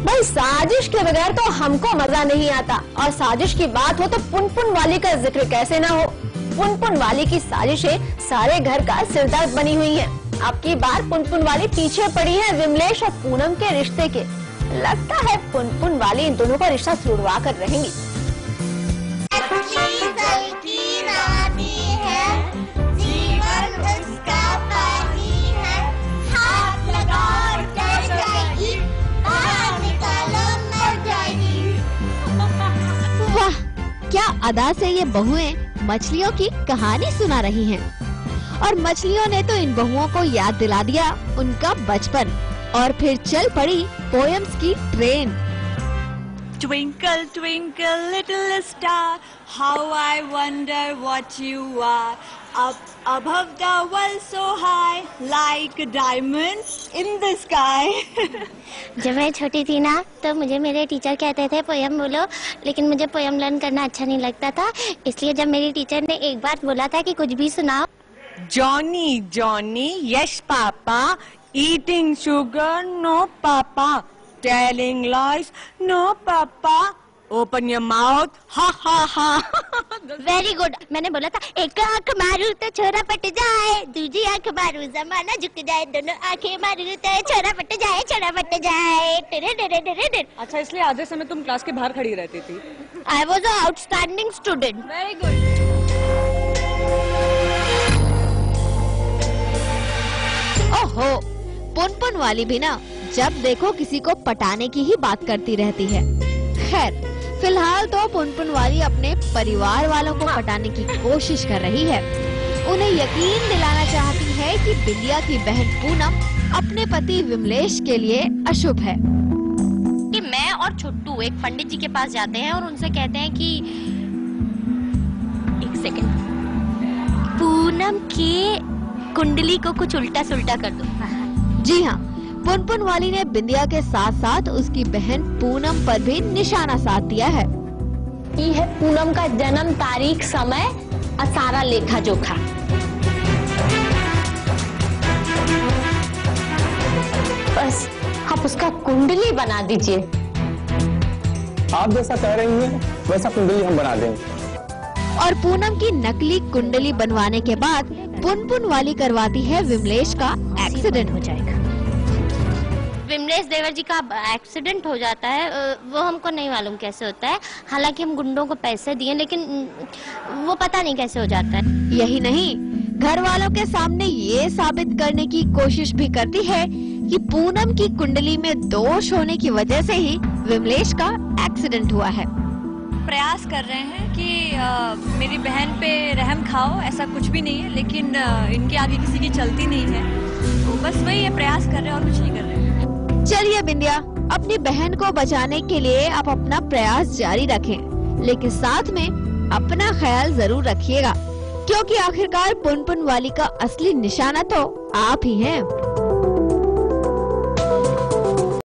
भाई, साजिश के बगैर तो हमको मज़ा नहीं आता। और साजिश की बात हो तो पुनपुन वाली का ज़िक्र कैसे ना हो? पुनपुन वाली की साजिशें सारे घर का सिरदर्द बनी हुई है। आपकी बार पुनपुन वाली पीछे पड़ी है विमलेश और पूनम के रिश्ते के। लगता है पुनपुन वाली इन दोनों का रिश्ता छुड़वा कर रहेंगी। अदा से ये बहुएँ मछलियों की कहानी सुना रही हैं। और मछलियों ने तो इन बहुओं को याद दिला दिया उनका बचपन। और फिर चल पड़ी पोएम्स की train. Twinkle, twinkle, little star, how I wonder what you are. Up above the world so high, like diamonds in the sky. जब मैं छोटी थी ना तो मुझे मेरे टीचर कहते थे पोयम बोलो लेकिन मुझे पोयम लर्न करना अच्छा नहीं लगता था इसलिए जब मेरी टीचर ने एक बार बोला था कि कुछ भी सुनाओ Johnny Johnny yes papa eating sugar no papa Telling lies, no, Papa. Open your mouth, ha ha ha. Very good मैंने बोला था एक आँख मारू तो छोरा पट जाए दूसरी आँख मारू जमाना झुक जाए दोनों आँखें मारू तो छोरा पट जाए छोरा पट जाए. टेरे टेरे टेरे टेरे अच्छा इसलिए आधे समय तुम क्लास के बाहर खड़ी रहती थी। I was outstanding student very good ओहो पुनपुन वाली भी ना। जब देखो किसी को पटाने की ही बात करती रहती है। खैर फ़िलहाल तो पुनपुन वाली अपने परिवार वालों को पटाने की कोशिश कर रही है। उन्हें यकीन दिलाना चाहती है कि बिंदिया की बहन पूनम अपने पति विमलेश के लिए अशुभ है। कि मैं और छुट्टू एक पंडित जी के पास जाते हैं और उनसे कहते हैं कि एक सेकंड पूनम के कुंडली को कुछ उल्टा सुल्टा कर दो। जी हाँ। पुनपुन वाली ने बिंदिया के साथ साथ उसकी बहन पूनम पर भी निशाना साध दिया है। की है पूनम का जन्म तारीख समय और सारा लेखा जोखा। बस आप उसका कुंडली बना दीजिए। आप जैसा कह रही हैं वैसा कुंडली हम बना देंगे। और पूनम की नकली कुंडली बनवाने के बाद पुनपुन वाली करवाती है विमलेश का एक्सीडेंट। हो जाएगा। विमलेश देवर जी का एक्सीडेंट हो जाता है वो हमको नहीं मालूम कैसे होता है। हालाँकि हम गुंडों को पैसे दिए लेकिन वो पता नहीं कैसे हो जाता है। यही नहीं घर वालों के सामने ये साबित करने की कोशिश भी करती है कि पूनम की कुंडली में दोष होने की वजह से ही विमलेश का एक्सीडेंट हुआ है। प्रयास कर रहे हैं कि अ, मेरी बहन पे रहम खाओ ऐसा कुछ भी नहीं है लेकिन अ, इनके आगे किसी की चलती नहीं है। तो बस वही है प्रयास कर रहे हैं और कुछ नहीं कर रहे हैं। चलिए बिंदिया, अपनी बहन को बचाने के लिए आप अपना प्रयास जारी रखें, लेकिन साथ में अपना ख्याल ज़रूर रखिएगा, क्योंकि आखिरकार पुनपुन वाली का असली निशाना तो आप ही हैं।